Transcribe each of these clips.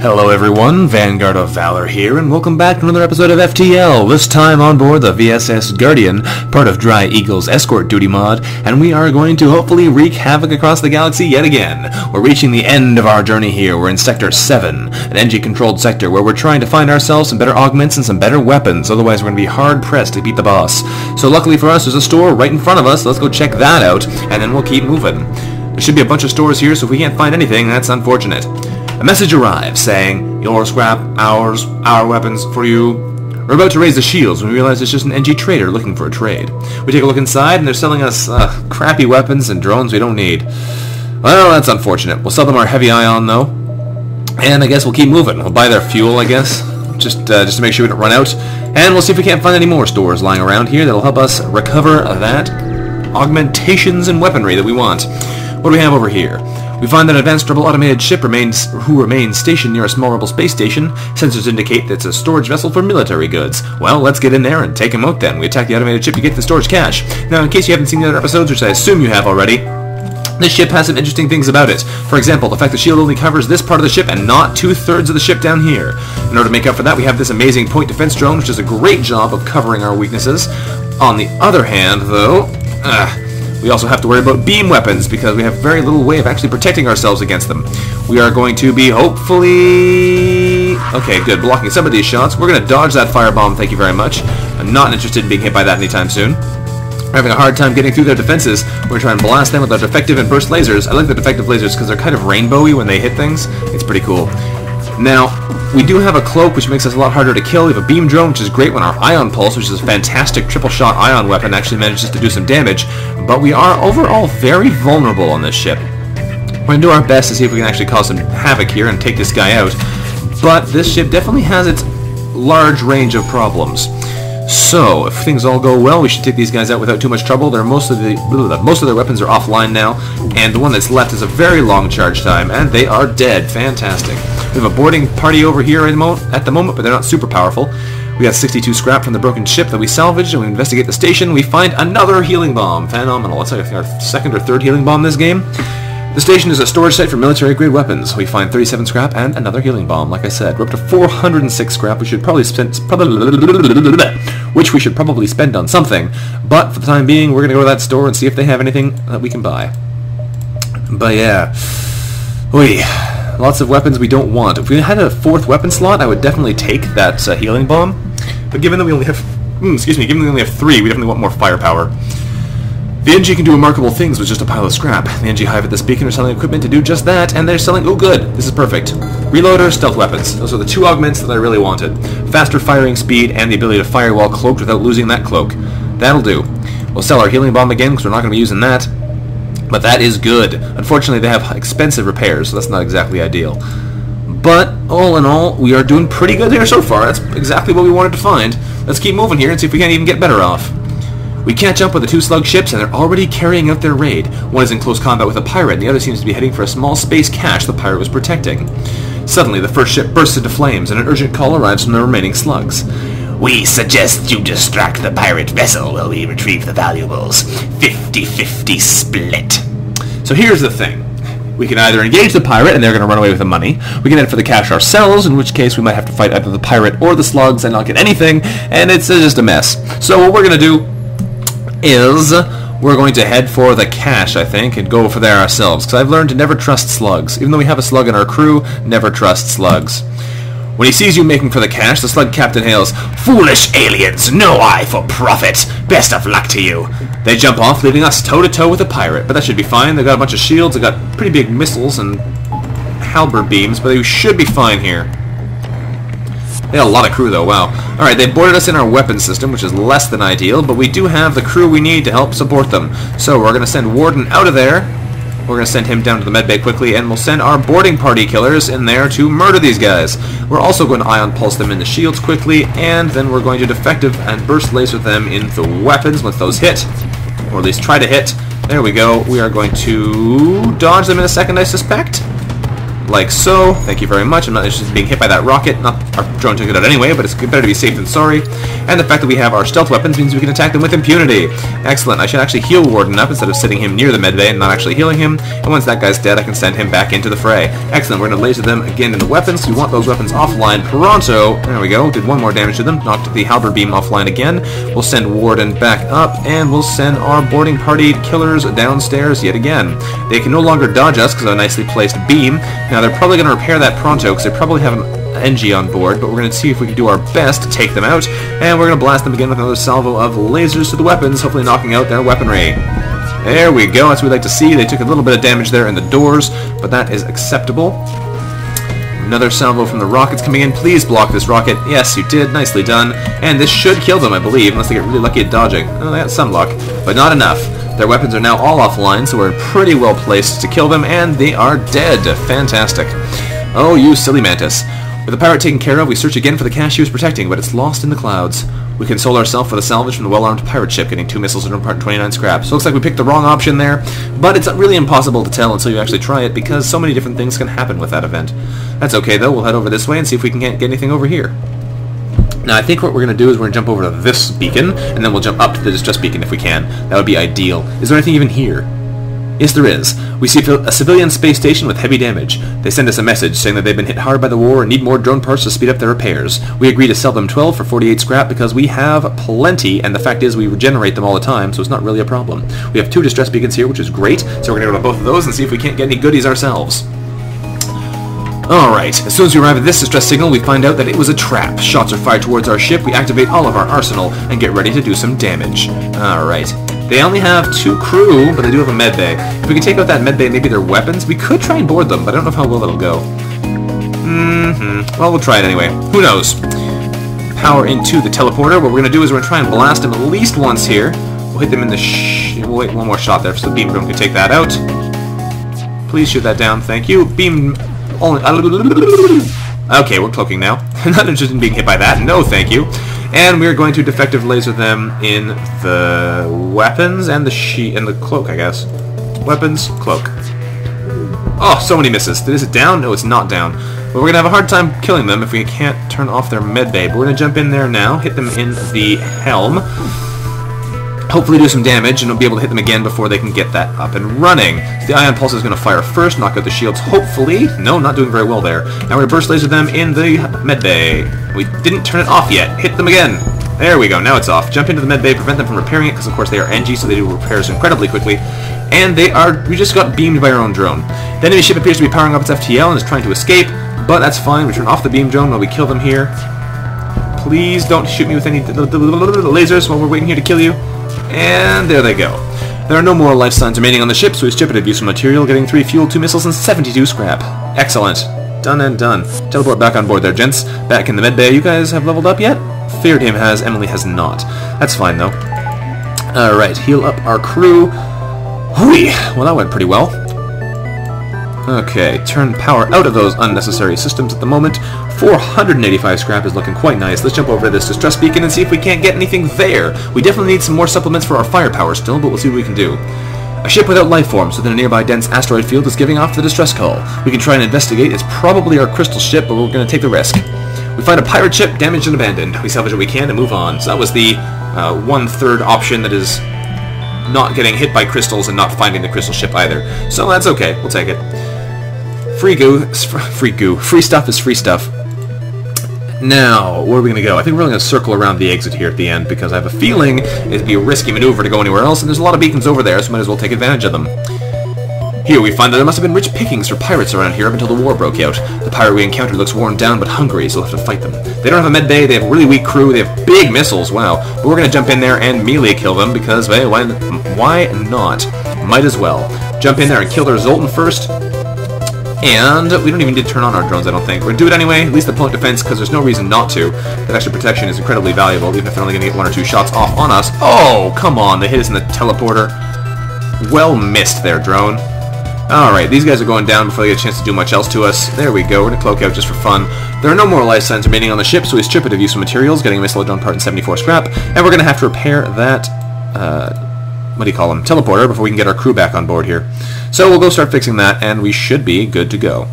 Hello everyone, Vanguard of Valor here, and welcome back to another episode of FTL, this time on board the VSS Guardian, part of DryEagle's escort duty mod, and we are going to hopefully wreak havoc across the galaxy yet again. We're reaching the end of our journey here, we're in Sector 7, an Engi-controlled sector where we're trying to find ourselves some better augments and some better weapons, otherwise we're going to be hard-pressed to beat the boss. So luckily for us, there's a store right in front of us, let's go check that out, and then we'll keep moving. There should be a bunch of stores here, so if we can't find anything, that's unfortunate. A message arrives saying, Your scrap, ours, our weapons for you. We're about to raise the shields when we realize it's just an Engi trader looking for a trade. We take a look inside and they're selling us uh, crappy weapons and drones we don't need. Well, that's unfortunate. We'll sell them our heavy ion though. And I guess we'll keep moving. We'll buy their fuel, I guess. Just, uh, just to make sure we don't run out. And we'll see if we can't find any more stores lying around here that'll help us recover that augmentations and weaponry that we want. What do we have over here? We find that an advanced rebel automated ship remains who remains stationed near a small rebel space station. Sensors indicate that it's a storage vessel for military goods. Well, let's get in there and take him out then. We attack the automated ship to get the storage cache. Now, in case you haven't seen the other episodes, which I assume you have already, this ship has some interesting things about it. For example, the fact the shield only covers this part of the ship and not two-thirds of the ship down here. In order to make up for that, we have this amazing point defense drone, which does a great job of covering our weaknesses. On the other hand, though, uh, we also have to worry about beam weapons because we have very little way of actually protecting ourselves against them. We are going to be hopefully... Okay, good. Blocking some of these shots. We're going to dodge that firebomb, thank you very much. I'm not interested in being hit by that anytime soon. We're having a hard time getting through their defenses. We're going to try and blast them with our defective and burst lasers. I like the defective lasers because they're kind of rainbowy when they hit things. It's pretty cool. Now, we do have a cloak, which makes us a lot harder to kill. We have a beam drone, which is great when our ion pulse, which is a fantastic triple-shot ion weapon, actually manages to do some damage. But we are overall very vulnerable on this ship. We're going to do our best to see if we can actually cause some havoc here and take this guy out. But this ship definitely has its large range of problems. So, if things all go well, we should take these guys out without too much trouble. They're most of the most of their weapons are offline now, and the one that's left has a very long charge time, and they are dead. Fantastic. We have a boarding party over here at the moment, but they're not super powerful. We got 62 scrap from the broken ship that we salvaged, and we investigate the station. We find another healing bomb. Phenomenal. It's like our second or third healing bomb this game. The station is a storage site for military-grade weapons. We find 37 scrap and another healing bomb. Like I said, we're up to 406 scrap. We should probably spend, which we should probably spend on something. But for the time being, we're gonna go to that store and see if they have anything that we can buy. But yeah, we lots of weapons we don't want. If we had a fourth weapon slot, I would definitely take that uh, healing bomb. But given that we only have, mm, excuse me, given that we only have three, we definitely want more firepower. The Engi can do remarkable things with just a pile of scrap. The Engi Hive at this beacon are selling equipment to do just that, and they're selling, oh good, this is perfect. Reloader, stealth weapons. Those are the two augments that I really wanted. Faster firing speed and the ability to fire while cloaked without losing that cloak. That'll do. We'll sell our healing bomb again because we're not going to be using that. But that is good. Unfortunately, they have expensive repairs, so that's not exactly ideal. But, all in all, we are doing pretty good here so far. That's exactly what we wanted to find. Let's keep moving here and see if we can't even get better off. We catch up with the two slug ships and they're already carrying out their raid. One is in close combat with a pirate and the other seems to be heading for a small space cache the pirate was protecting. Suddenly, the first ship bursts into flames and an urgent call arrives from the remaining slugs. We suggest you distract the pirate vessel while we retrieve the valuables. 50-50 split. So here's the thing. We can either engage the pirate and they're going to run away with the money. We can head for the cache ourselves, in which case we might have to fight either the pirate or the slugs and not get anything, and it's just a mess. So what we're going to do is we're going to head for the cache, I think, and go for there ourselves, because I've learned to never trust slugs. Even though we have a slug in our crew, never trust slugs. When he sees you making for the cache, the slug captain hails, Foolish aliens, no eye for profit. Best of luck to you. They jump off, leaving us toe-to-toe -to -toe with a pirate, but that should be fine. They've got a bunch of shields, they've got pretty big missiles and halberd beams, but they should be fine here. They had a lot of crew, though. Wow. Alright, they boarded us in our weapon system, which is less than ideal, but we do have the crew we need to help support them. So we're going to send Warden out of there. We're going to send him down to the medbay quickly, and we'll send our boarding party killers in there to murder these guys. We're also going to ion pulse them in the shields quickly, and then we're going to defective and burst laser them in the weapons once those hit. Or at least try to hit. There we go. We are going to dodge them in a second, I suspect. Like so. Thank you very much. I'm not interested in being hit by that rocket. Not our drone took it out anyway, but it's better to be safe than sorry. And the fact that we have our stealth weapons means we can attack them with impunity. Excellent. I should actually heal Warden up instead of sitting him near the medbay and not actually healing him. And once that guy's dead, I can send him back into the fray. Excellent. We're going to laser them again in the weapons. We want those weapons offline pronto. There we go. Did one more damage to them. Knocked the halberd beam offline again. We'll send Warden back up, and we'll send our boarding party killers downstairs yet again. They can no longer dodge us because of a nicely placed beam. Now, they're probably going to repair that pronto because they probably have an Engi on board, but we're going to see if we can do our best to take them out, and we're going to blast them again with another salvo of lasers to the weapons, hopefully knocking out their weaponry. There we go, that's what we like to see. They took a little bit of damage there in the doors, but that is acceptable. Another salvo from the rockets coming in. Please block this rocket. Yes, you did. Nicely done. And this should kill them, I believe, unless they get really lucky at dodging. Oh, they got some luck, but not enough. Their weapons are now all offline, so we're pretty well placed to kill them, and they are dead. Fantastic. Oh, you silly mantis. With the pirate taken care of, we search again for the cache he was protecting, but it's lost in the clouds. We console ourselves for the salvage from the well-armed pirate ship, getting two missiles and 29 scrap. So looks like we picked the wrong option there, but it's really impossible to tell until you actually try it, because so many different things can happen with that event. That's okay, though. We'll head over this way and see if we can get anything over here. Now, I think what we're going to do is we're going to jump over to this beacon, and then we'll jump up to the distress beacon if we can. That would be ideal. Is there anything even here? Yes, there is. We see a civilian space station with heavy damage. They send us a message saying that they've been hit hard by the war and need more drone parts to speed up their repairs. We agree to sell them 12 for 48 scrap because we have plenty, and the fact is we regenerate them all the time, so it's not really a problem. We have two distress beacons here, which is great, so we're going to go to both of those and see if we can't get any goodies ourselves. Alright, as soon as we arrive at this distress signal, we find out that it was a trap. Shots are fired towards our ship, we activate all of our arsenal, and get ready to do some damage. Alright. They only have two crew, but they do have a med bay. If we can take out that med bay, maybe their weapons, we could try and board them, but I don't know how well that'll go. Mm-hmm. Well, we'll try it anyway. Who knows? Power into the teleporter. What we're going to do is we're going to try and blast them at least once here. We'll hit them in the sh... We'll wait one more shot there so the beam drone can take that out. Please shoot that down. Thank you. Beam... Okay, we're cloaking now. Not interested in being hit by that. No, thank you. And we're going to defective laser them in the weapons and the sheet and the cloak, I guess. Weapons, cloak. Oh, so many misses. Is it down? No, it's not down. But we're going to have a hard time killing them if we can't turn off their med bay. But we're going to jump in there now, hit them in the helm, hopefully do some damage, and we'll be able to hit them again before they can get that up and running. So the ion pulse is going to fire first, knock out the shields, hopefully. No, not doing very well there. Now we're going to burst laser them in the medbay. We didn't turn it off yet. Hit them again. There we go, now it's off. Jump into the medbay, prevent them from repairing it, because of course they are Engi, so they do repairs incredibly quickly. And they are, we just got beamed by our own drone. The enemy ship appears to be powering up its FTL and is trying to escape, but that's fine. We turn off the beam drone while we kill them here. Please don't shoot me with any lasers while we're waiting here to kill you. And there they go. There are no more life signs remaining on the ship, so we strip it of useful material, getting 3 fuel, 2 missiles, and 72 scrap. Excellent. Done and done. Teleport back on board there, gents. Back in the med bay. You guys have leveled up yet? Feared him has, Emily has not. That's fine, though. Alright, heal up our crew. Hooey! Well, that went pretty well. Okay, turn power out of those unnecessary systems at the moment. 485 scrap is looking quite nice. Let's jump over to this distress beacon and see if we can't get anything there. We definitely need some more supplements for our firepower still, but we'll see what we can do. A ship without life forms within a nearby dense asteroid field is giving off the distress call. We can try and investigate. It's probably our crystal ship, but we're going to take the risk. We find a pirate ship damaged and abandoned. We salvage what we can and move on. So that was the uh, one-third option that is not getting hit by crystals and not finding the crystal ship either. So that's okay. We'll take it. Free goo, free goo, free stuff is free stuff. Now, where are we going to go? I think we're going to circle around the exit here at the end because I have a feeling it'd be a risky maneuver to go anywhere else, and there's a lot of beacons over there, so might as well take advantage of them. Here we find that there must have been rich pickings for pirates around here up until the war broke out. The pirate we encountered looks worn down but hungry, so we'll have to fight them. They don't have a med bay, they have a really weak crew, they have big missiles, wow. But we're going to jump in there and melee kill them because, hey, why, why not? Might as well. Jump in there and kill their Zoltan first, and we don't even need to turn on our drones, I don't think. We're going to do it anyway, at least the point defense, because there's no reason not to. That extra protection is incredibly valuable, even if they're only going to get one or two shots off on us. Oh, come on, they hit us in the teleporter. Well missed there, drone. Alright, these guys are going down before they get a chance to do much else to us. There we go, we're to cloak out just for fun. There are no more life signs remaining on the ship, so we strip it of useful materials, getting a missile drone part and 74 scrap, and we're to have to repair that, uh, what do you call them, teleporter before we can get our crew back on board here. So we'll go start fixing that, and we should be good to go.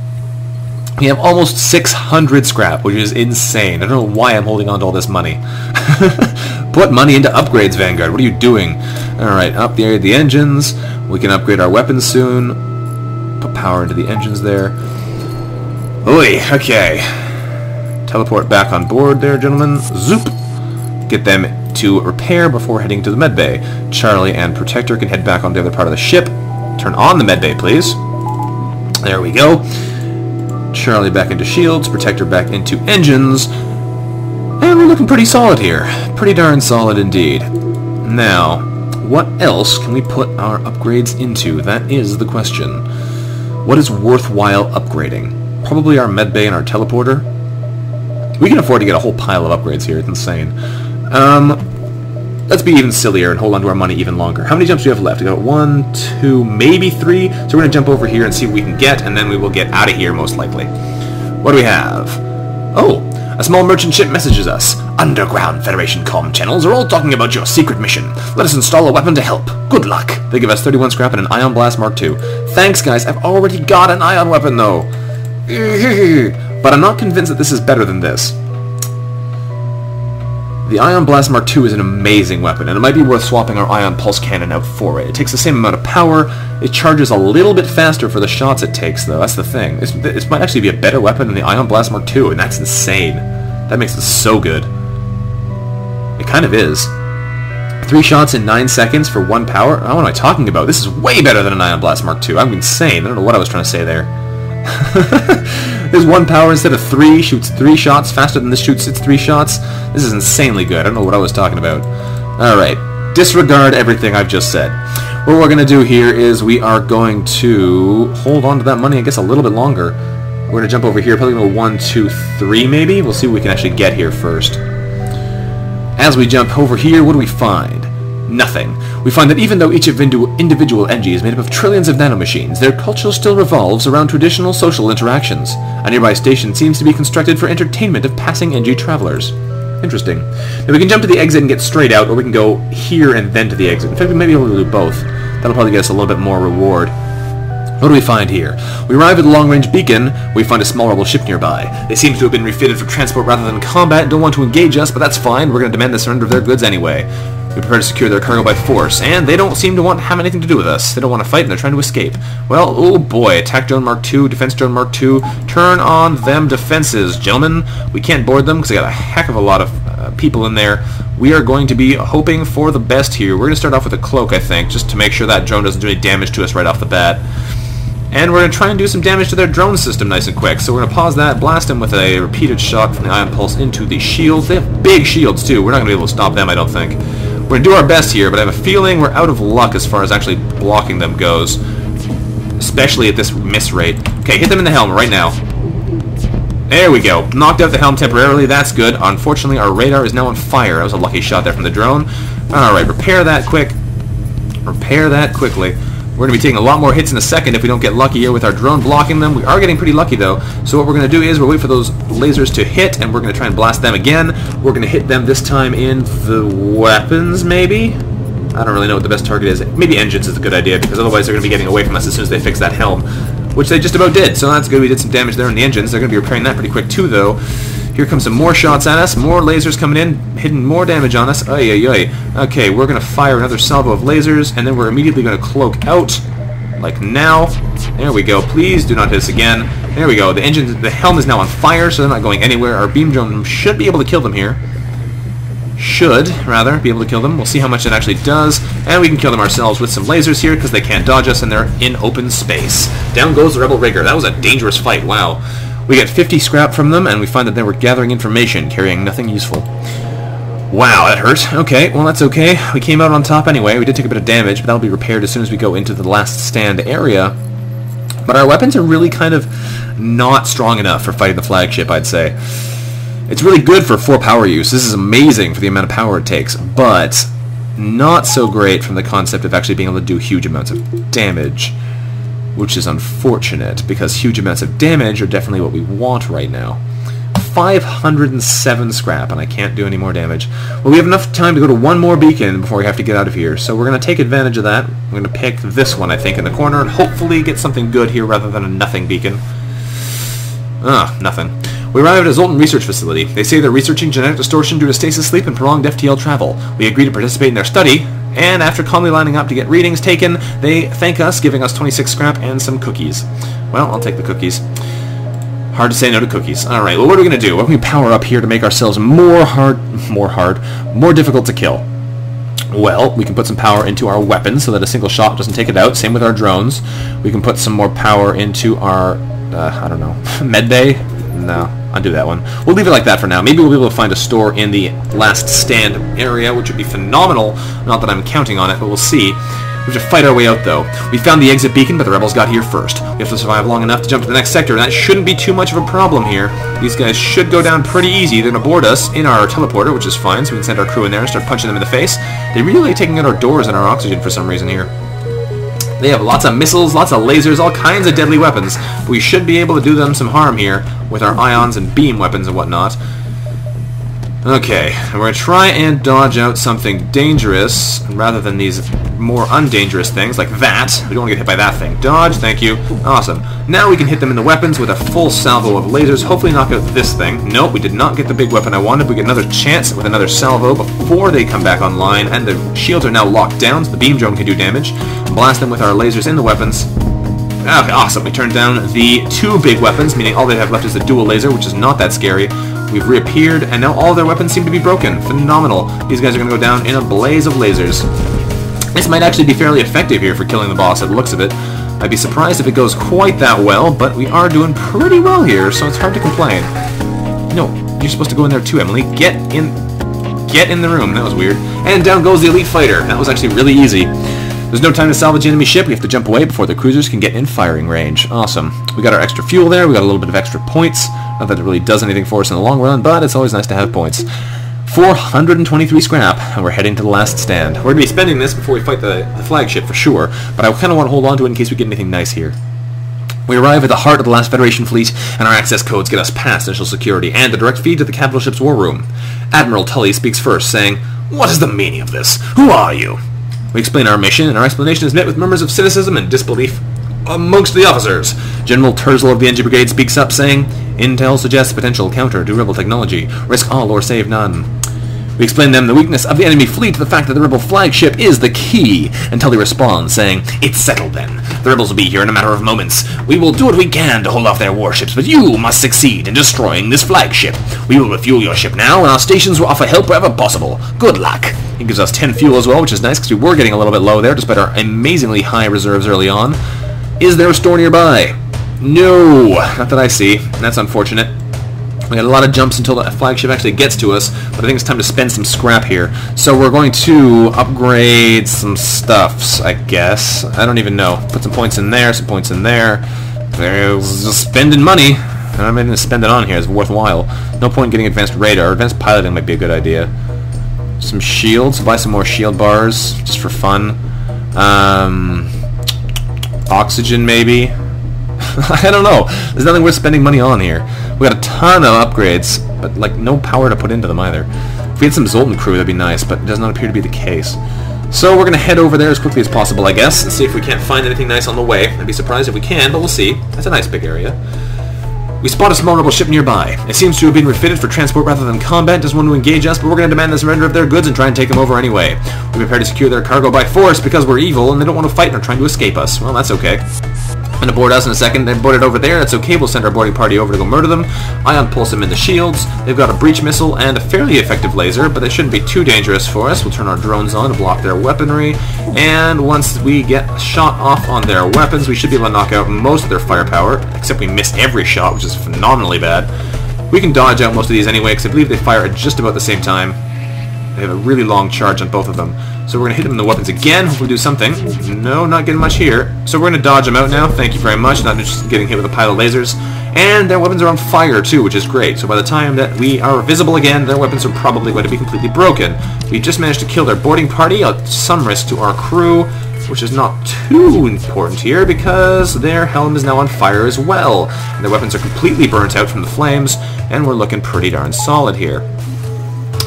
We have almost 600 scrap, which is insane. I don't know why I'm holding on to all this money. Put money into upgrades, Vanguard. What are you doing? Alright, up the, the engines. We can upgrade our weapons soon. Put power into the engines there. Oi, okay. Teleport back on board there, gentlemen. Zoop! Get them to repair before heading to the medbay. Charlie and Protector can head back on the other part of the ship. Turn on the medbay, please. There we go. Charlie back into shields, Protector back into engines. And we're looking pretty solid here. Pretty darn solid indeed. Now, what else can we put our upgrades into? That is the question. What is worthwhile upgrading? Probably our medbay and our teleporter. We can afford to get a whole pile of upgrades here. It's insane. Um, let's be even sillier and hold on to our money even longer. How many jumps do we have left? We got one, two, maybe three. So we're going to jump over here and see what we can get, and then we will get out of here most likely. What do we have? Oh, a small merchant ship messages us. Underground Federation com channels are all talking about your secret mission. Let us install a weapon to help. Good luck. They give us 31 scrap and an Ion Blast Mark II. Thanks, guys. I've already got an Ion weapon, though. but I'm not convinced that this is better than this. The Ion Blast Mark II is an amazing weapon, and it might be worth swapping our Ion Pulse Cannon out for it. It takes the same amount of power, it charges a little bit faster for the shots it takes, though. That's the thing. This, this might actually be a better weapon than the Ion Blast Mark II, and that's insane. That makes it so good. It kind of is. Three shots in nine seconds for one power? Oh, what am I talking about? This is way better than an Ion Blast Mark II. I'm insane. I don't know what I was trying to say there. There's one power instead of three, shoots three shots faster than this shoots its three shots. This is insanely good. I don't know what I was talking about. Alright, disregard everything I've just said. What we're going to do here is we are going to hold on to that money, I guess, a little bit longer. We're going to jump over here, probably go one, two, three, maybe? We'll see what we can actually get here first. As we jump over here, what do we find? Nothing. We find that even though each individual Engi is made up of trillions of nanomachines, their culture still revolves around traditional social interactions. A nearby station seems to be constructed for entertainment of passing Engi travelers. Interesting. Now we can jump to the exit and get straight out, or we can go here and then to the exit. In fact, we may be able to do both. That'll probably get us a little bit more reward. What do we find here? We arrive at the long-range beacon. We find a small rebel ship nearby. They seem to have been refitted for transport rather than combat and don't want to engage us, but that's fine. We're going to demand the surrender of their goods anyway. We prepare to secure their cargo by force, and they don't seem to want to have anything to do with us. They don't want to fight, and they're trying to escape. Well, oh boy, attack drone Mark II, defense drone Mark II. Turn on them defenses, gentlemen. We can't board them because they got a heck of a lot of uh, people in there. We are going to be hoping for the best here. We're going to start off with a cloak, I think, just to make sure that drone doesn't do any damage to us right off the bat. And we're going to try and do some damage to their drone system nice and quick. So we're going to pause that, blast them with a repeated shot from the Ion Pulse into the shields. They have big shields, too. We're not going to be able to stop them, I don't think. We're going to do our best here, but I have a feeling we're out of luck as far as actually blocking them goes. Especially at this miss rate. Okay, hit them in the helm right now. There we go. Knocked out the helm temporarily. That's good. Unfortunately, our radar is now on fire. That was a lucky shot there from the drone. Alright, repair that quick. Repair that quickly. We're going to be taking a lot more hits in a second if we don't get lucky here with our drone blocking them. We are getting pretty lucky though. So what we're going to do is we'll wait for those lasers to hit and we're going to try and blast them again. We're going to hit them this time in the weapons maybe? I don't really know what the best target is. Maybe engines is a good idea because otherwise they're going to be getting away from us as soon as they fix that helm. Which they just about did, so that's good. We did some damage there in the engines. They're going to be repairing that pretty quick too though. Here comes some more shots at us, more lasers coming in, hitting more damage on us. Ay, ay, ay. Okay, we're going to fire another salvo of lasers, and then we're immediately going to cloak out, like now. There we go. Please do not hit us again. There we go. The engine, the helm is now on fire, so they're not going anywhere. Our beam drone should be able to kill them here. Should, rather, be able to kill them. We'll see how much it actually does. And we can kill them ourselves with some lasers here, because they can't dodge us, and they're in open space. Down goes the Rebel Rigger. That was a dangerous fight. Wow. We get 50 scrap from them, and we find that they were gathering information, carrying nothing useful. Wow, that hurt. Okay, well that's okay. We came out on top anyway. We did take a bit of damage, but that'll be repaired as soon as we go into the last stand area. But our weapons are really kind of not strong enough for fighting the flagship, I'd say. It's really good for 4 power use. This is amazing for the amount of power it takes, but not so great from the concept of actually being able to do huge amounts of damage which is unfortunate because huge amounts of damage are definitely what we want right now. 507 scrap, and I can't do any more damage. Well, we have enough time to go to one more beacon before we have to get out of here, so we're going to take advantage of that. I'm going to pick this one, I think, in the corner, and hopefully get something good here rather than a nothing beacon. Ah, nothing. We arrive at a Zoltan research facility. They say they're researching genetic distortion due to stasis sleep and prolonged FTL travel. We agree to participate in their study, and after calmly lining up to get readings taken, they thank us, giving us 26 scrap and some cookies. Well, I'll take the cookies. Hard to say no to cookies. Alright, well what are we going to do? What can we power up here to make ourselves more hard, more hard, more difficult to kill? Well, we can put some power into our weapons so that a single shot doesn't take it out. Same with our drones. We can put some more power into our, uh, I don't know, med bay? No, undo that one. We'll leave it like that for now. Maybe we'll be able to find a store in the last stand area, which would be phenomenal. Not that I'm counting on it, but we'll see. We have to fight our way out, though. We found the exit beacon, but the rebels got here first. We have to survive long enough to jump to the next sector, and that shouldn't be too much of a problem here. These guys should go down pretty easy. They're going to board us in our teleporter, which is fine, so we can send our crew in there and start punching them in the face. They're really taking out our doors and our oxygen for some reason here. They have lots of missiles, lots of lasers, all kinds of deadly weapons. We should be able to do them some harm here with our ions and beam weapons and whatnot. Okay, we're going to try and dodge out something dangerous rather than these more undangerous things like that. We don't want to get hit by that thing. Dodge, thank you. Awesome. Now we can hit them in the weapons with a full salvo of lasers, hopefully knock out this thing. Nope, we did not get the big weapon I wanted. We get another chance with another salvo before they come back online, and the shields are now locked down, so the beam drone can do damage. Blast them with our lasers in the weapons. Okay, awesome. We turned down the two big weapons, meaning all they have left is the dual laser, which is not that scary. We've reappeared, and now all their weapons seem to be broken. Phenomenal. These guys are going to go down in a blaze of lasers. This might actually be fairly effective here for killing the boss at the looks of it. I'd be surprised if it goes quite that well, but we are doing pretty well here, so it's hard to complain. No, you're supposed to go in there too, Emily. Get in... Get in the room. That was weird. And down goes the elite fighter. That was actually really easy. There's no time to salvage enemy ship. We have to jump away before the cruisers can get in firing range. Awesome. We got our extra fuel there. We got a little bit of extra points. Not that it really does anything for us in the long run, but it's always nice to have points. 423 scrap, and we're heading to the last stand. We're going to be spending this before we fight the, the flagship for sure, but I kind of want to hold on to it in case we get anything nice here. We arrive at the heart of the last Federation fleet, and our access codes get us past initial security and the direct feed to the capital ship's war room. Admiral Tully speaks first, saying, What is the meaning of this? Who are you? We explain our mission, and our explanation is met with murmurs of cynicism and disbelief amongst the officers. General Turzil of the Engi Brigade speaks up, saying, Intel suggests potential counter to rebel technology. Risk all or save none. We explain them the weakness of the enemy fleet to the fact that the rebel flagship is the key, until he responds, saying, It's settled then. The rebels will be here in a matter of moments. We will do what we can to hold off their warships, but you must succeed in destroying this flagship. We will refuel your ship now, and our stations will offer help wherever possible. Good luck. He gives us 10 fuel as well, which is nice, because we were getting a little bit low there, despite our amazingly high reserves early on. Is there a store nearby? No, not that I see. That's unfortunate. We got a lot of jumps until the flagship actually gets to us, but I think it's time to spend some scrap here. So we're going to upgrade some stuffs, I guess. I don't even know. Put some points in there, some points in there. There's just spending money. I'm not even going to spend it on here. It's worthwhile. No point in getting advanced radar. Advanced piloting might be a good idea. Some shields. Buy some more shield bars, just for fun. Um, oxygen, maybe. I don't know. There's nothing worth spending money on here. We got a ton of upgrades, but like no power to put into them either. If we had some Zoltan crew, that'd be nice, but it does not appear to be the case. So we're going to head over there as quickly as possible, I guess, and see if we can't find anything nice on the way. I'd be surprised if we can, but we'll see. That's a nice big area. We spot a small rebel ship nearby. It seems to have been refitted for transport rather than combat, doesn't want to engage us, but we're going to demand the surrender of their goods and try and take them over anyway. We prepare to secure their cargo by force because we're evil and they don't want to fight and are trying to escape us. Well, that's okay. To board us in a second. They boarded over there. That's okay. We'll send our boarding party over to go murder them. Ion pulse them in the shields. They've got a breach missile and a fairly effective laser, but they shouldn't be too dangerous for us. We'll turn our drones on to block their weaponry. And once we get shot off on their weapons, we should be able to knock out most of their firepower, except we missed every shot, which is phenomenally bad. We can dodge out most of these anyway, because I believe they fire at just about the same time. They have a really long charge on both of them. So we're going to hit them in the weapons again. Hopefully do something. No, not getting much here. So we're going to dodge them out now. Thank you very much. Not just getting hit with a pile of lasers. And their weapons are on fire too, which is great. So by the time that we are visible again, their weapons are probably going to be completely broken. We just managed to kill their boarding party at some risk to our crew, which is not too important here because their helm is now on fire as well. And their weapons are completely burnt out from the flames, and we're looking pretty darn solid here.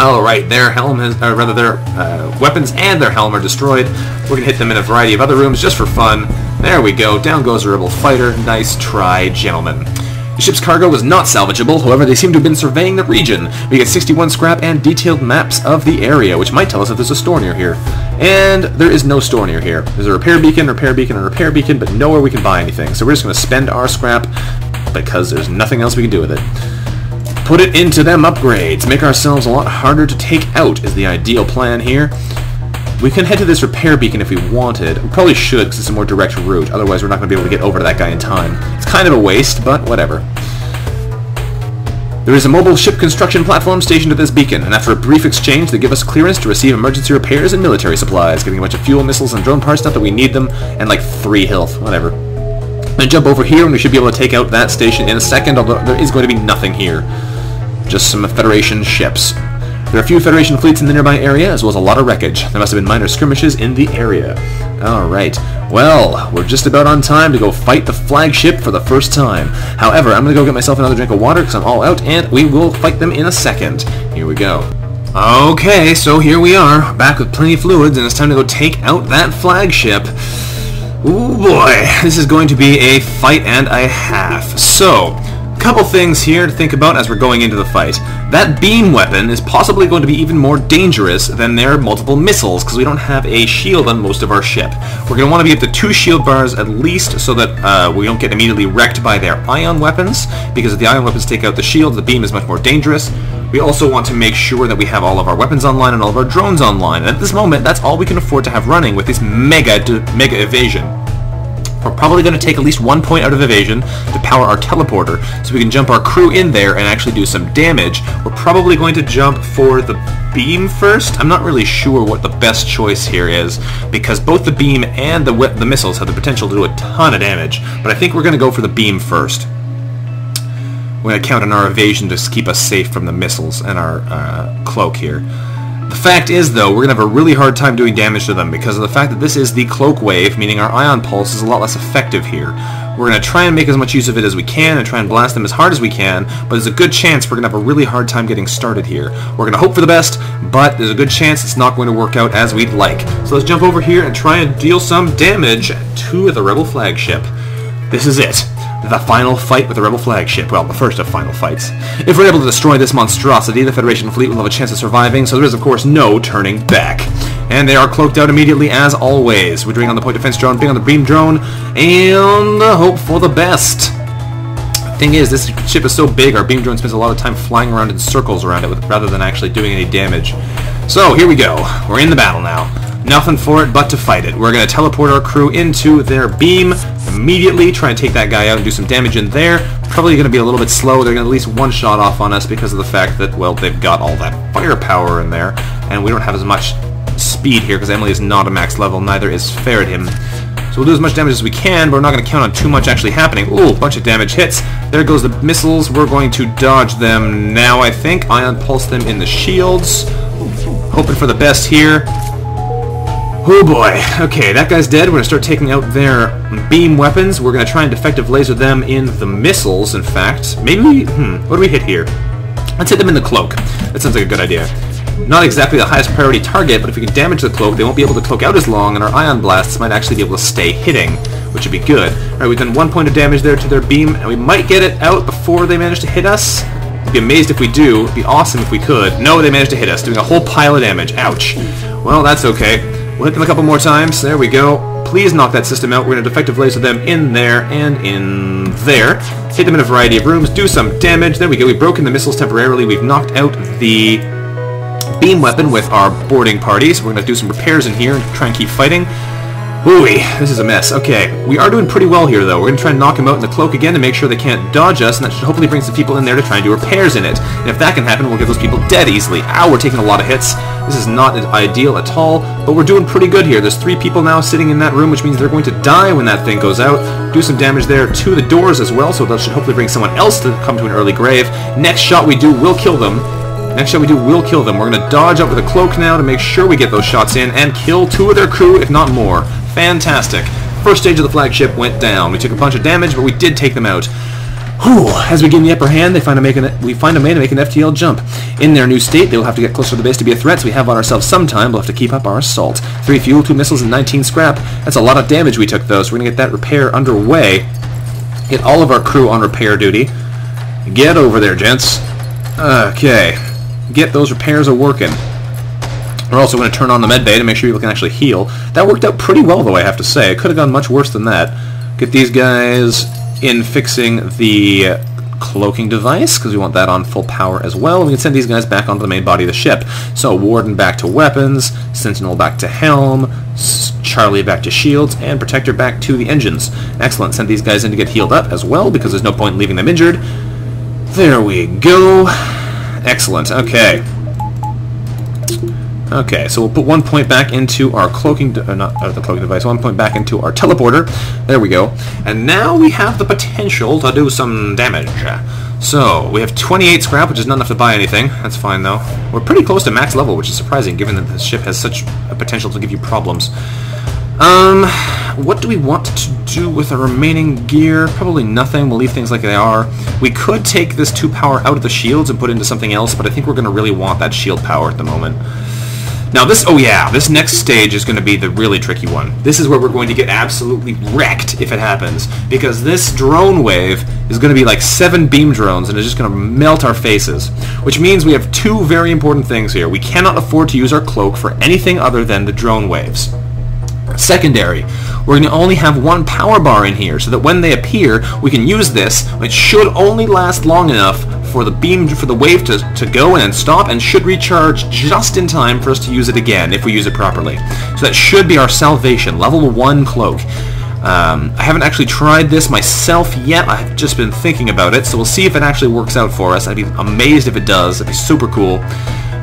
Oh, right, their helm has, or rather their uh, weapons and their helm are destroyed. We're to hit them in a variety of other rooms just for fun. There we go, down goes a rebel fighter. Nice try, gentlemen. The ship's cargo was not salvageable, however they seem to have been surveying the region. We get 61 scrap and detailed maps of the area, which might tell us if there's a store near here. And there is no store near here. There's a repair beacon, repair beacon, and repair beacon, but nowhere we can buy anything. So we're just going to spend our scrap because there's nothing else we can do with it. Put it into them upgrades. Make ourselves a lot harder to take out is the ideal plan here. We can head to this repair beacon if we wanted. We probably should because it's a more direct route. Otherwise, we're not going to be able to get over to that guy in time. It's kind of a waste, but whatever. There is a mobile ship construction platform stationed at this beacon, and after a brief exchange, they give us clearance to receive emergency repairs and military supplies, getting a bunch of fuel, missiles, and drone parts, not that we need them, and like three health, whatever. Then jump over here, and we should be able to take out that station in a second, although there is going to be nothing here. Just some Federation ships. There are a few Federation fleets in the nearby area, as well as a lot of wreckage. There must have been minor skirmishes in the area. Alright, well, we're just about on time to go fight the flagship for the first time. However, I'm going to go get myself another drink of water because I'm all out, and we will fight them in a second. Here we go. Okay, so here we are, back with plenty of fluids, and it's time to go take out that flagship. Ooh boy, this is going to be a fight and a half. So, Couple things here to think about as we're going into the fight. That beam weapon is possibly going to be even more dangerous than their multiple missiles because we don't have a shield on most of our ship. We're going to want to be up to two shield bars at least so that uh, we don't get immediately wrecked by their ion weapons because if the ion weapons take out the shield, the beam is much more dangerous. We also want to make sure that we have all of our weapons online and all of our drones online. And at this moment, that's all we can afford to have running with this mega, mega evasion. We're probably going to take at least one point out of evasion to power our teleporter so we can jump our crew in there and actually do some damage. We're probably going to jump for the beam first. I'm not really sure what the best choice here is because both the beam and the, the missiles have the potential to do a ton of damage, but I think we're going to go for the beam first. We're going to count on our evasion to keep us safe from the missiles and our uh, cloak here. The fact is, though, we're going to have a really hard time doing damage to them because of the fact that this is the cloak wave, meaning our ion pulse is a lot less effective here. We're going to try and make as much use of it as we can and try and blast them as hard as we can, but there's a good chance we're going to have a really hard time getting started here. We're going to hope for the best, but there's a good chance it's not going to work out as we'd like. So let's jump over here and try and deal some damage to the Rebel flagship. This is it the final fight with the Rebel flagship. Well, the first of final fights. If we're able to destroy this monstrosity, the Federation fleet will have a chance of surviving, so there is, of course, no turning back. And they are cloaked out immediately, as always. We're doing on the point defense drone, being on the beam drone, and hope for the best. Thing is, this ship is so big, our beam drone spends a lot of time flying around in circles around it rather than actually doing any damage. So, here we go. We're in the battle now. Nothing for it but to fight it. We're going to teleport our crew into their beam immediately, try and take that guy out and do some damage in there. Probably going to be a little bit slow. They're going to at least one shot off on us because of the fact that, well, they've got all that firepower in there, and we don't have as much speed here because Emily is not a max level, neither is Faradhim. So we'll do as much damage as we can, but we're not going to count on too much actually happening. Ooh, bunch of damage hits. There goes the missiles. We're going to dodge them now, I think. Ion pulse them in the shields. Hoping for the best here. Oh boy. Okay, that guy's dead. We're going to start taking out their beam weapons. We're going to try and defective laser them in the missiles, in fact. Maybe, hmm, what do we hit here? Let's hit them in the cloak. That sounds like a good idea. Not exactly the highest priority target, but if we can damage the cloak, they won't be able to cloak out as long, and our ion blasts might actually be able to stay hitting, which would be good. Alright, we've done one point of damage there to their beam, and we might get it out before they manage to hit us. I'd be amazed if we do. It'd be awesome if we could. No, they managed to hit us, doing a whole pile of damage. Ouch. Well, that's okay. We'll hit them a couple more times. There we go. Please knock that system out. We're going to defective laser them in there and in there. Hit them in a variety of rooms. Do some damage. There we go. We've broken the missiles temporarily. We've knocked out the beam weapon with our boarding parties. We're going to do some repairs in here and try and keep fighting. Ooh, this is a mess. Okay, we are doing pretty well here, though. We're going to try and knock him out in the cloak again to make sure they can't dodge us, and that should hopefully bring some people in there to try and do repairs in it. And if that can happen, we'll get those people dead easily. Ow, we're taking a lot of hits. This is not ideal at all, but we're doing pretty good here. There's three people now sitting in that room, which means they're going to die when that thing goes out. Do some damage there to the doors as well, so that should hopefully bring someone else to come to an early grave. Next shot we do will kill them. Next shot we do will kill them. We're going to dodge up with a cloak now to make sure we get those shots in and kill two of their crew, if not more. Fantastic. First stage of the flagship went down. We took a bunch of damage, but we did take them out. Whew. As we gain the upper hand, they find a make an, we find a way to make an FTL jump. In their new state, they will have to get closer to the base to be a threat, so we have on ourselves some time. We'll have to keep up our assault. Three fuel, two missiles, and 19 scrap. That's a lot of damage we took, though, so we're going to get that repair underway. Get all of our crew on repair duty. Get over there, gents. Okay. Get those repairs a working. We're also going to turn on the med bay to make sure people can actually heal. That worked out pretty well, though, I have to say. It could have gone much worse than that. Get these guys in fixing the cloaking device, because we want that on full power as well. We can send these guys back onto the main body of the ship. So Warden back to weapons, Sentinel back to helm, Charlie back to shields, and Protector back to the engines. Excellent. Send these guys in to get healed up as well, because there's no point in leaving them injured. There we go. Excellent. Okay. Okay, so we'll put one point back into our cloaking, uh, not uh, the cloaking device, one point back into our teleporter. There we go. And now we have the potential to do some damage. So, we have 28 scrap, which is not enough to buy anything. That's fine, though. We're pretty close to max level, which is surprising, given that the ship has such a potential to give you problems. Um, what do we want to do with our remaining gear? Probably nothing. We'll leave things like they are. We could take this 2 power out of the shields and put it into something else, but I think we're going to really want that shield power at the moment. Now this, oh yeah, this next stage is going to be the really tricky one. This is where we're going to get absolutely wrecked if it happens, because this drone wave is going to be like seven beam drones and it's just going to melt our faces. Which means we have two very important things here. We cannot afford to use our cloak for anything other than the drone waves. Secondary, we're going to only have one power bar in here so that when they appear, we can use this. It should only last long enough for the beam, for the wave to, to go and stop and should recharge just in time for us to use it again if we use it properly. So that should be our salvation, level 1 cloak. Um, I haven't actually tried this myself yet, I've just been thinking about it, so we'll see if it actually works out for us. I'd be amazed if it does, it'd be super cool.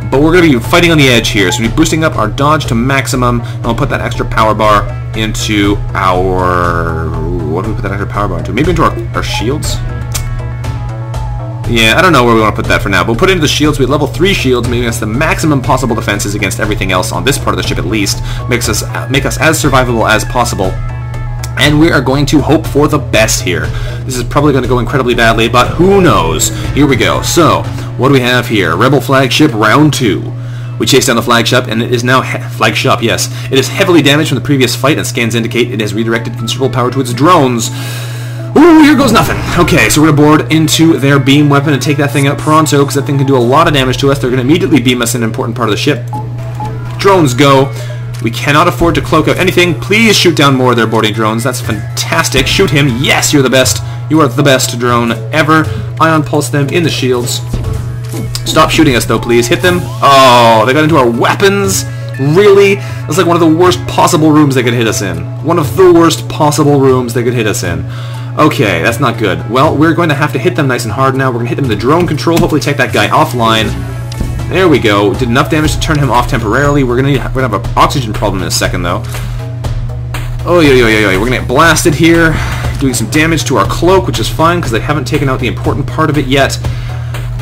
But we're going to be fighting on the edge here, so we'll be boosting up our dodge to maximum, and we'll put that extra power bar into our... What do we put that extra power bar into? Maybe into our, our shields? Yeah, I don't know where we want to put that for now, but we'll put it into the shields. We have level 3 shields, making us the maximum possible defenses against everything else on this part of the ship at least. Makes us make us as survivable as possible. And we are going to hope for the best here. This is probably going to go incredibly badly, but who knows? Here we go. So, what do we have here? Rebel flagship round 2. We chase down the flagship, and it is now flagship. Yes, it is heavily damaged from the previous fight, and scans indicate it has redirected considerable power to its drones. Ooh, here goes nothing. Okay, so we're to board into their beam weapon and take that thing out pronto, because that thing can do a lot of damage to us. They're going to immediately beam us an important part of the ship. Drones go. We cannot afford to cloak out anything. Please shoot down more of their boarding drones. That's fantastic. Shoot him. Yes, you're the best. You are the best drone ever. Ion pulse them in the shields. Stop shooting us, though, please. Hit them. Oh, they got into our weapons. Really? That's like one of the worst possible rooms they could hit us in. One of the worst possible rooms they could hit us in. Okay, that's not good. Well, we're going to have to hit them nice and hard now. We're going to hit them with the drone control, hopefully take that guy offline. There we go. Did enough damage to turn him off temporarily. We're going to we're gonna have an oxygen problem in a second, though. Oh, yo, yo, yo, yo. We're to get blasted here. Doing some damage to our cloak, which is fine, because they haven't taken out the important part of it yet.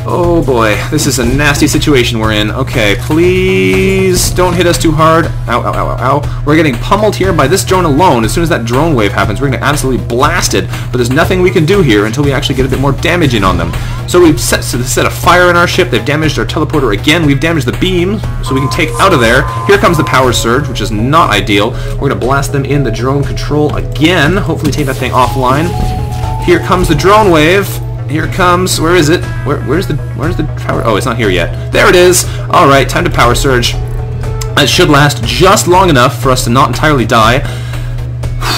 Oh boy, this is a nasty situation we're in. Okay, please don't hit us too hard. Ow, ow, ow, ow, ow. We're getting pummeled here by this drone alone. As soon as that drone wave happens, we're going to absolutely blast it, but there's nothing we can do here until we actually get a bit more damage in on them. So we've set, set a fire in our ship. They've damaged our teleporter again. We've damaged the beam, so we can take out of there. Here comes the power surge, which is not ideal. We're going to blast them in the drone control again. Hopefully take that thing offline. Here comes the drone wave. Here comes. Where is it? Where, where's the where's the power? Oh, it's not here yet. There it is. All right, time to power surge. It should last just long enough for us to not entirely die.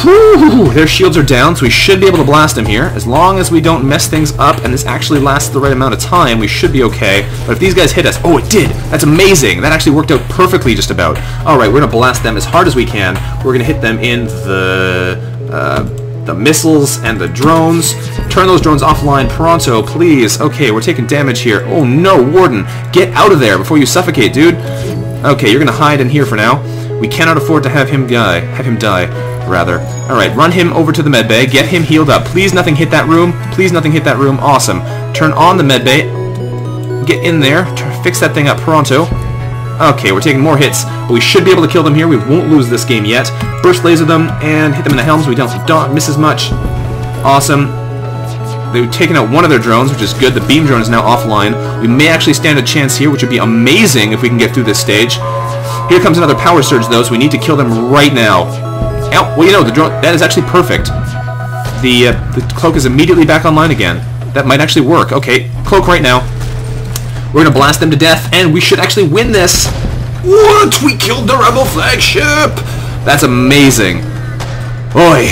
Whew, their shields are down, so we should be able to blast them here. As long as we don't mess things up and this actually lasts the right amount of time, we should be okay. But if these guys hit us... Oh, it did! That's amazing! That actually worked out perfectly just about. Alright, we're going to blast them as hard as we can. We're going to hit them in the... Uh, the missiles and the drones. Turn those drones offline pronto, please. Okay, we're taking damage here. Oh no, Warden, get out of there before you suffocate, dude. Okay, you're gonna hide in here for now. We cannot afford to have him die. Have him die, rather. Alright, run him over to the medbay. Get him healed up. Please nothing hit that room. Please nothing hit that room. Awesome. Turn on the medbay. Get in there. Fix that thing up pronto. Okay, we're taking more hits, but we should be able to kill them here. We won't lose this game yet. Burst laser them and hit them in the helms. We don't, miss as much. Awesome. They've taken out one of their drones, which is good. The beam drone is now offline. We may actually stand a chance here, which would be amazing if we can get through this stage. Here comes another power surge, though, so we need to kill them right now. Ow, well, you know, the drone, that is actually perfect. The, uh, the cloak is immediately back online again. that might actually work. Okay, cloak right now. We're gonna blast them to death, and we should actually win this. What? We killed the rebel flagship! That's amazing. Oi.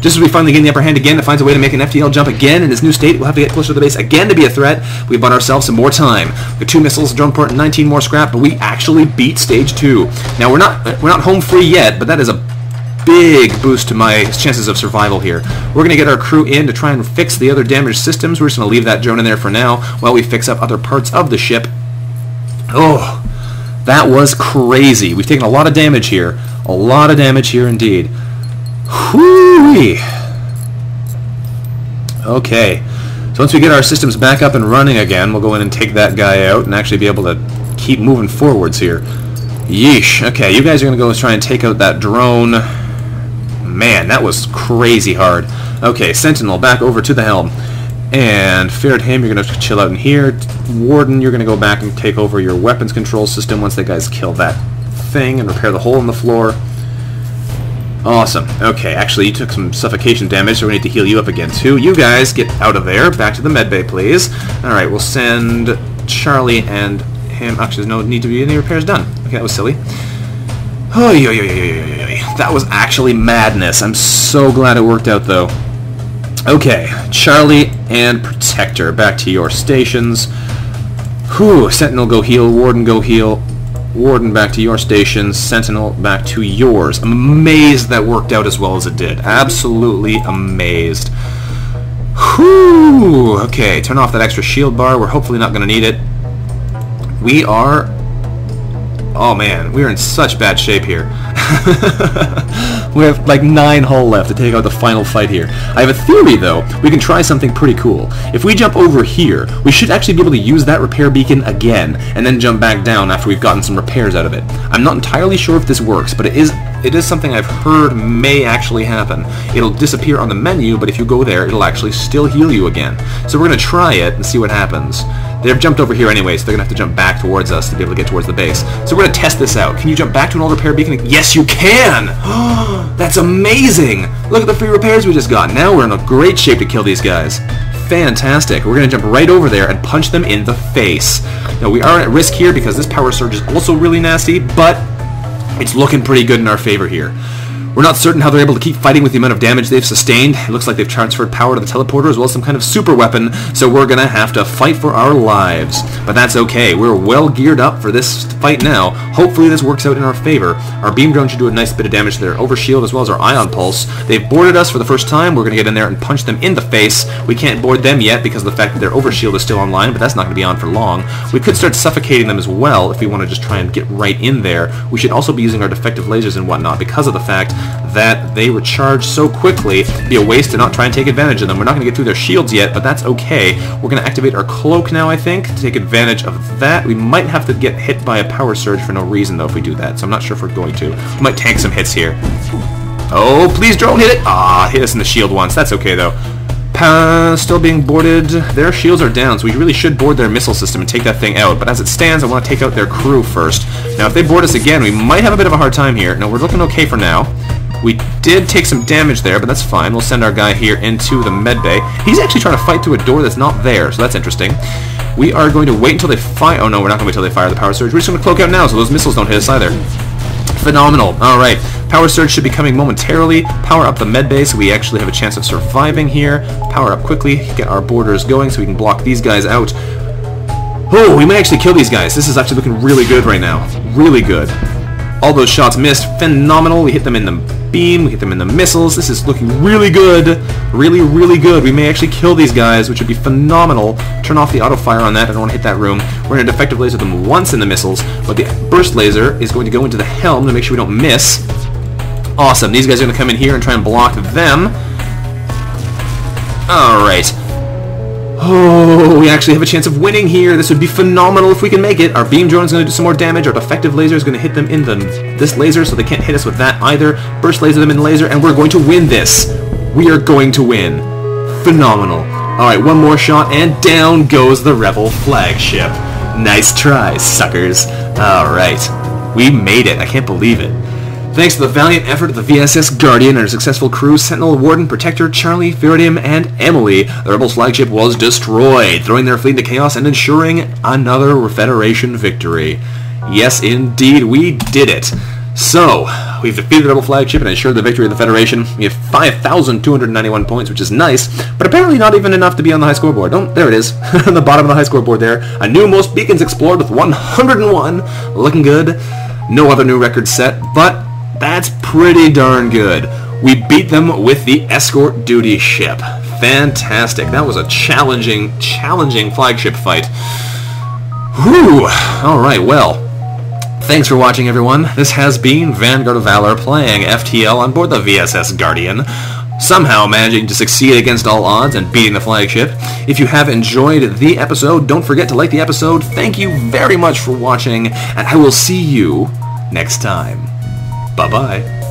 Just as we finally gain the upper hand again, it finds a way to make an FTL jump again in this new state. We'll have to get closer to the base again to be a threat. We've bought ourselves some more time. Have two missiles, drone port, and 19 more scrap, but we actually beat stage two. Now we're not we're not home free yet, but that is a big boost to my chances of survival here. We're going to get our crew in to try and fix the other damaged systems. We're just going to leave that drone in there for now while we fix up other parts of the ship. Oh, that was crazy. We've taken a lot of damage here. A lot of damage here indeed. Whoo! Okay. So once we get our systems back up and running again, we'll go in and take that guy out and actually be able to keep moving forwards here. Yeesh. Okay, you guys are going to go and try and take out that drone. Man, that was crazy hard. Okay, Sentinel, back over to the helm. And Feridium, you're going to chill out in here. Warden, you're going to go back and take over your weapons control system once the guys kill that thing and repair the hole in the floor. Awesome. Okay, actually, you took some suffocation damage, so we need to heal you up again, too. You guys, get out of there. Back to the medbay, please. Alright, we'll send Charlie and him... Actually, there's no need to be any repairs done. Okay, that was silly. Oh, yo, yo, yo, yo, yo. That was actually madness. I'm so glad it worked out, though. Okay, Charlie and Protector, back to your stations. Whew, Sentinel go heal, Warden go heal. Warden back to your station, Sentinel back to yours. I'm amazed that worked out as well as it did. Absolutely amazed. Whew! Okay, turn off that extra shield bar. We're hopefully not going to need it. We are... Oh man, we're in such bad shape here. we have like nine hull left to take out the final fight here. I have a theory though, we can try something pretty cool. If we jump over here, we should actually be able to use that repair beacon again, and then jump back down after we've gotten some repairs out of it. I'm not entirely sure if this works, but it is it is something I've heard may actually happen. It'll disappear on the menu, but if you go there, it'll actually still heal you again. So we're going to try it and see what happens. They've jumped over here anyway, so they're going to have to jump back towards us to be able to get towards the base. So we're going to test this out. Can you jump back to an old repair beacon? Yes, you can! That's amazing! Look at the free repairs we just got. Now we're in a great shape to kill these guys. Fantastic. We're going to jump right over there and punch them in the face. Now we are at risk here because this power surge is also really nasty, but it's looking pretty good in our favor here. We're not certain how they're able to keep fighting with the amount of damage they've sustained. It looks like they've transferred power to the teleporter as well as some kind of super weapon, so we're gonna have to fight for our lives. But that's okay. We're well geared up for this fight now. Hopefully this works out in our favor. Our beam drone should do a nice bit of damage to their overshield as well as our ion pulse. They've boarded us for the first time. We're gonna get in there and punch them in the face. We can't board them yet because of the fact that their overshield is still online, but that's not gonna be on for long. We could start suffocating them as well if we want to just try and get right in there. We should also be using our defective lasers and whatnot because of the fact that they recharge so quickly. It'd be a waste to not try and take advantage of them. We're not going to get through their shields yet, but that's okay. We're going to activate our cloak now, I think, to take advantage of that. We might have to get hit by a power surge for no reason, though, if we do that, so I'm not sure if we're going to. We might tank some hits here. Oh, please drone hit it! Ah, hit us in the shield once. That's okay, though. Uh, still being boarded. Their shields are down, so we really should board their missile system and take that thing out. But as it stands, I want to take out their crew first. Now, if they board us again, we might have a bit of a hard time here. No, we're looking okay for now. We did take some damage there, but that's fine. We'll send our guy here into the med bay. He's actually trying to fight through a door that's not there, so that's interesting. We are going to wait until they fire... Oh, no, we're not going to wait until they fire the power surge. We're just going to cloak out now so those missiles don't hit us either. Phenomenal. All right. Power surge should be coming momentarily. Power up the med bay so we actually have a chance of surviving here. Power up quickly. Get our borders going so we can block these guys out. Oh, we may actually kill these guys. This is actually looking really good right now. Really good. All those shots missed. Phenomenal. We hit them in the beam, we hit them in the missiles. This is looking really good. Really, really good. We may actually kill these guys, which would be phenomenal. Turn off the auto fire on that. I don't want to hit that room. We're going to defective laser them once in the missiles, but the burst laser is going to go into the helm to make sure we don't miss. Awesome. These guys are going to come in here and try and block them. Alright. Oh, we actually have a chance of winning here. This would be phenomenal if we can make it. Our beam drone is going to do some more damage. Our defective laser is going to hit them in the this laser, so they can't hit us with that either. Burst laser them in the laser, and we're going to win this. We are going to win. Phenomenal. Alright, one more shot, and down goes the Rebel flagship. Nice try, suckers. Alright. We made it. I can't believe it. Thanks to the valiant effort of the VSS Guardian and her successful crew, Sentinel, Warden, Protector, Charlie, Feridium, and Emily, the Rebels' flagship was destroyed, throwing their fleet into chaos and ensuring another Federation victory. Yes, indeed, we did it. So, we've defeated the Rebel flagship and ensured the victory of the Federation. We have 5,291 points, which is nice, but apparently not even enough to be on the high scoreboard. Oh, there it is, on the bottom of the high scoreboard there. A new most beacons explored with 101, looking good. No other new records set, but that's pretty darn good. We beat them with the escort duty ship. Fantastic. That was a challenging, challenging flagship fight. Whew. All right, well, thanks for watching, everyone. This has been Vanguard of Valor playing FTL on board the VSS Guardian, somehow managing to succeed against all odds and beating the flagship. If you have enjoyed the episode, don't forget to like the episode. Thank you very much for watching, and I will see you next time. Bye-bye.